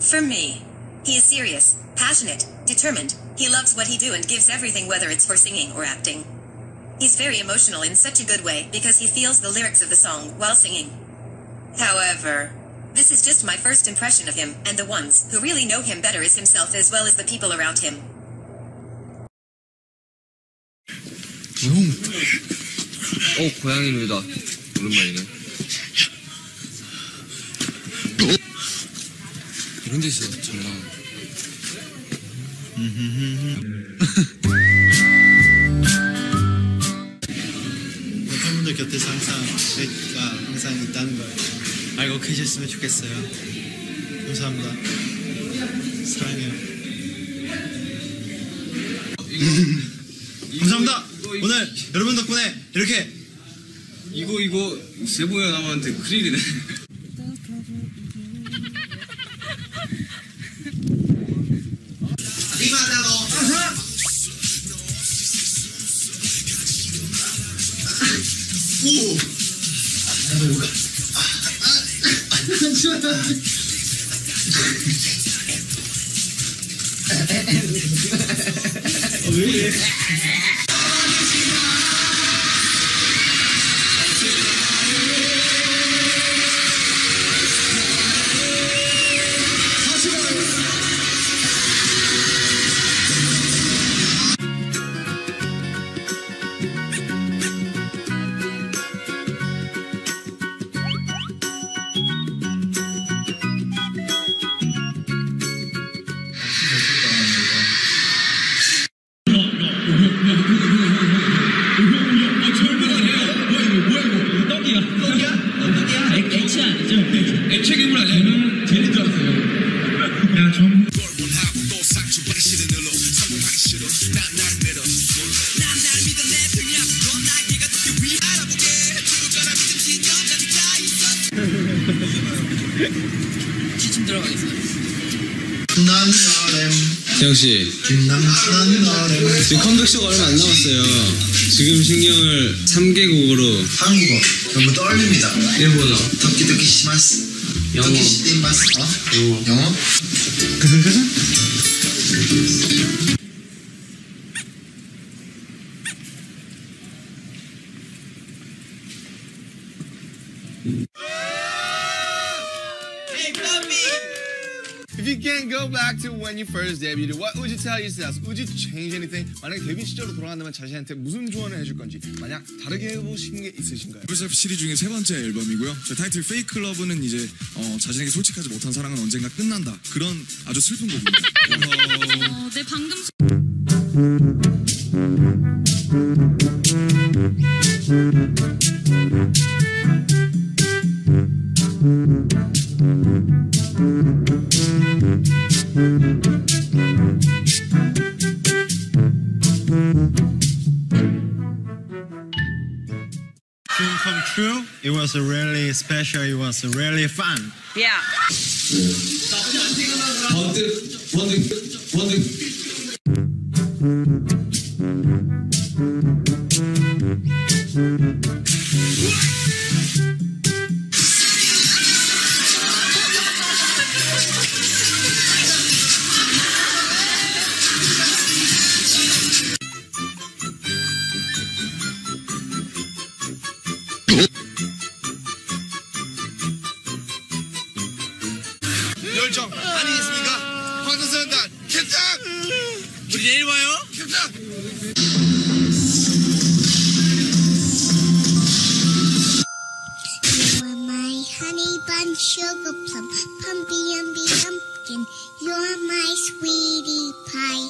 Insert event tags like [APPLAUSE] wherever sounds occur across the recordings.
For me, he is serious, passionate, determined. He loves what he do and gives everything whether it's for singing or acting. He's very emotional in such a good way because he feels the lyrics of the song while singing. However, this is just my first impression of him, and the ones who really know him better is himself as well as the people around him. 어 고양이 노래다 오랜만이네 이런 데서 잘 나와 팬분들 곁에서 항상 저희가 항상 있다는 걸 알고 계셨으면 좋겠어요. 감사합니다. 사랑해요. 감사합니다. 오늘 여러분 덕분에 이렇게 이거 이거 세보 형한테 크릴이네 Oh, yeah. 기침 들어가 있어 난 너렘 태영씨. 난 너렘 지금 컴백쇼가 얼마 안 남았어요. 지금 신경을 3개국어로. 한국어. 너무 떨립니다. 일본어. 터키터키 시마스 영어. 영어. 영어? If you can go back to when you first debuted, what would you tell yourself? Would you change anything? 만약에 데뷔 시절로 돌아간다면 자신한테 무슨 조언을 해줄 건지 만약 다르게 해보신 게 있으신가요? Love Yourself 시리즈 중에 세 번째 앨범이고요. 저 타이틀 Fake Love는 이제 어, 자신에게 솔직하지 못한 사랑은 언젠가 끝난다. 그런 아주 슬픈 곡입니다. 어, 어, 네 방금 Dream was really special. It was really fun. yeah. [LAUGHS] 내일 봐요. 캡장! You're my honey bun, sugar plum, pumpy umby pumpkin. You're my sweetie pie.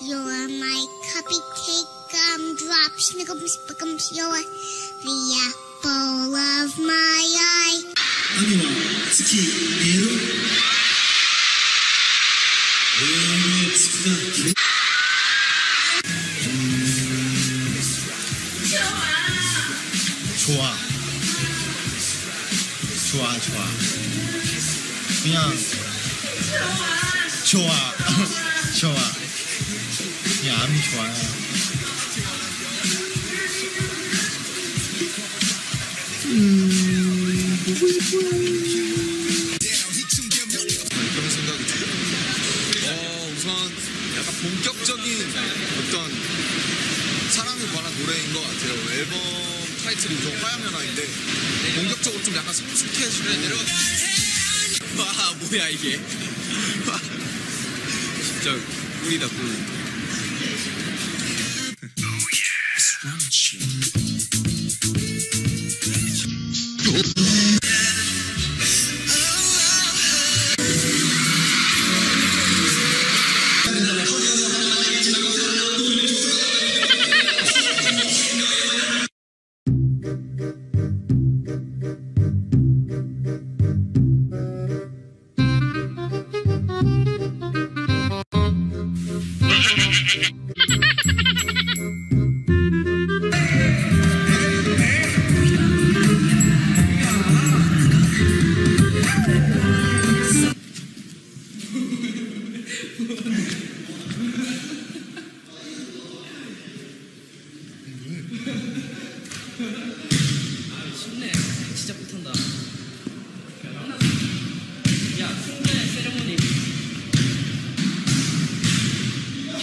You're my cupcake gumdrop, snickums, spickums. You're the apple of my eye. 좋아 좋아 그냥 좋아 [LAUGHS] 좋아 그냥 암이 좋아요 음 보고 싶어요 그런 생각이 들어요. 어, 우선 약간 본격적인 어떤 사랑에 관한 노래인 것 같아요. 앨범 타이틀이 좀 화양연화인데 본격적으로 좀 약간 성숙해지고 [LAUGHS] 와 뭐야 이게. [LAUGHS] 진짜 꿀이다 꿀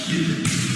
You.